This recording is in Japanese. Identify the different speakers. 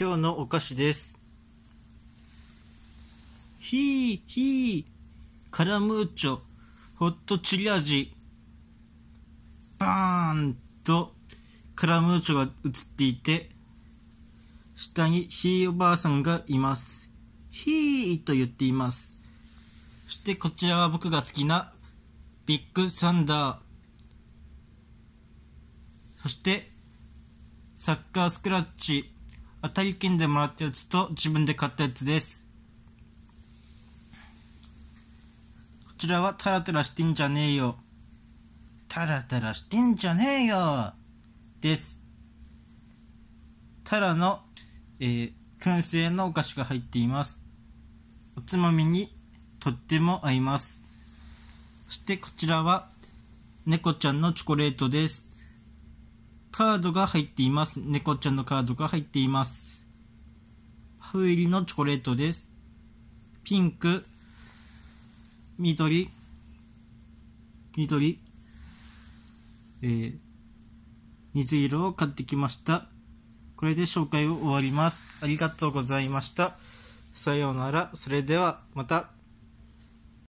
Speaker 1: 今日のお菓子です。ひーひー、カラムーチョ、ホットチリ味。バーンとカラムーチョが映っていて、下にひいおばあさんがいます。ひーと言っています。そしてこちらは僕が好きなビッグサンダー。そして、サッカースクラッチ。当たり券でもらったやつと自分で買ったやつです。こちらはタラタラしてんじゃねえよ。タラタラしてんじゃねえよ。です。タラの、えー、燻製のお菓子が入っています。おつまみにとっても合います。そしてこちらは猫ちゃんのチョコレートです。カードが入っています。猫ちゃんのカードが入っています。ハウ入りのチョコレートです。ピンク、緑、緑、えー、水色を買ってきました。これで紹介を終わります。ありがとうございました。さようなら。それではまた。